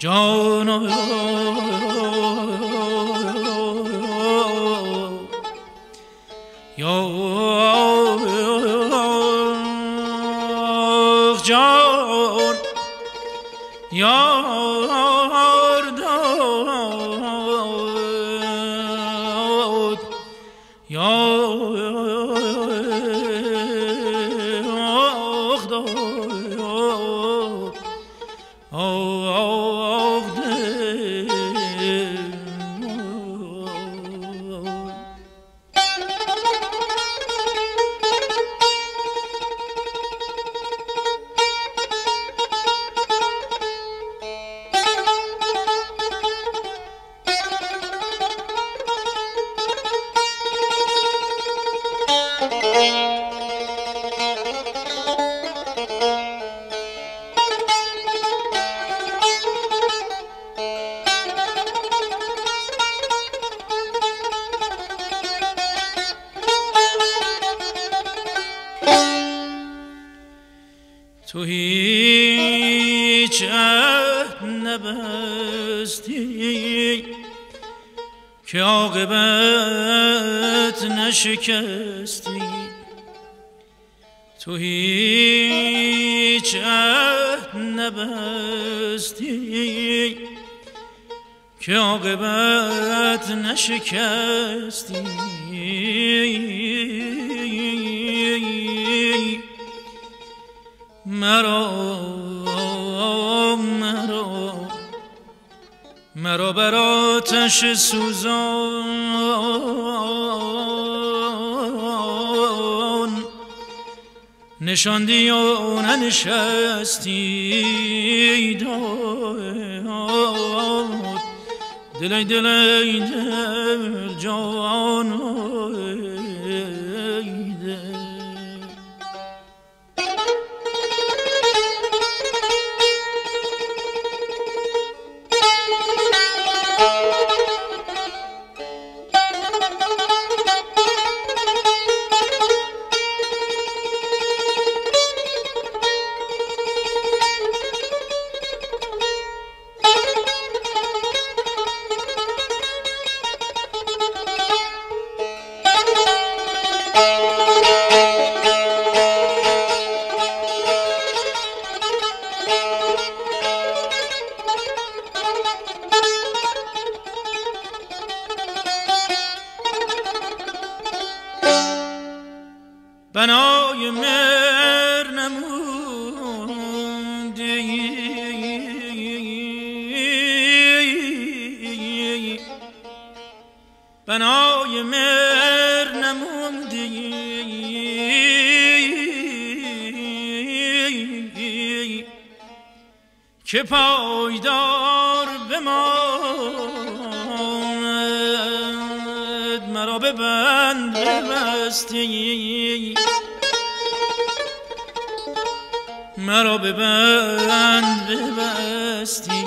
جان تو هیچ عهد نبستی که عاقبت نشکستی. تو هیچ عهد نبستی که عاقبت نشکستی. مرا مرا. مرا بر آتش سوزان. نشاندی و ننشستی داد. دلی دلی دل بنای مر نمودی. که پایدار بماند مرا به بند ببستی. مرا به بند ببستی.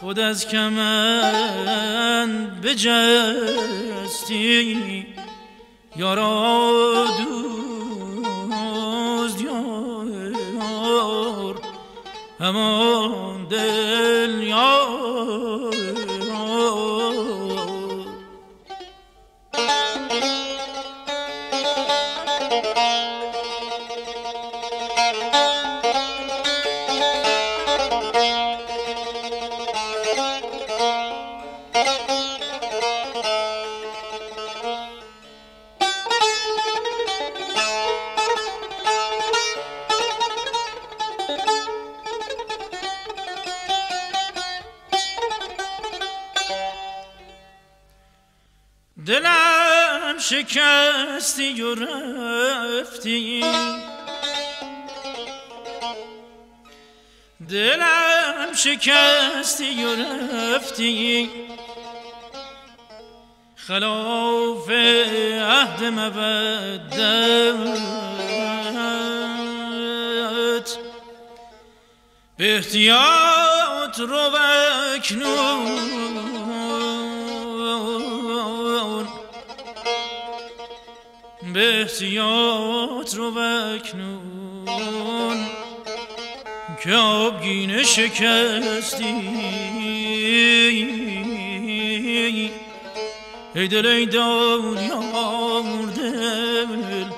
خود از کمند بجستی. یارا دوست یار همان دل. شکستی و رفتی. دلم شکستی و رفتی. خلاف عهد مودت. به احتیاط رو بکنون به رو بکنون که آبگینه شکستی. ای دل ای دار یار دل.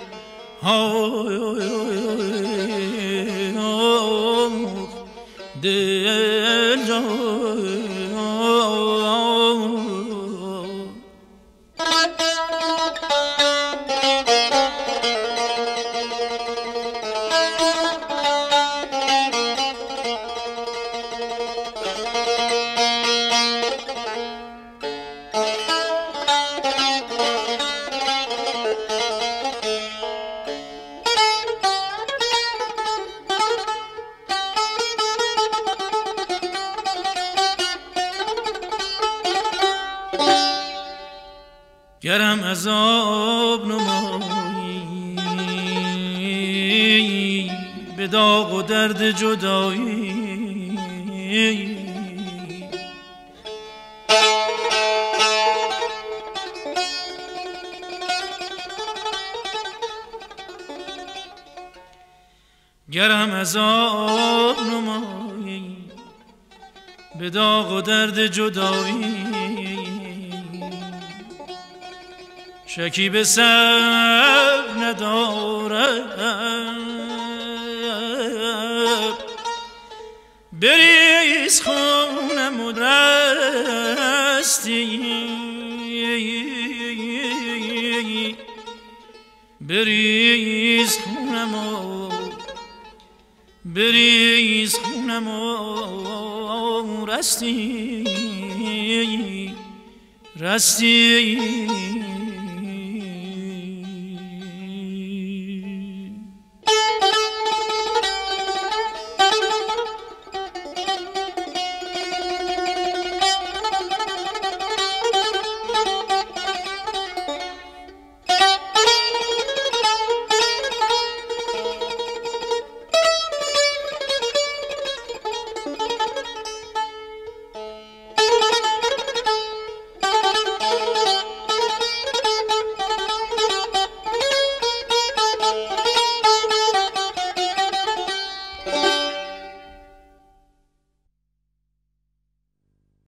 گرم عذاب نمایی به داغ و درد جدایی. گرم عذاب نمایی به داغ و درد جدایی. شکی به سر ندارم بریز خونم و بریز خونم و بریز خونم و رستی رستی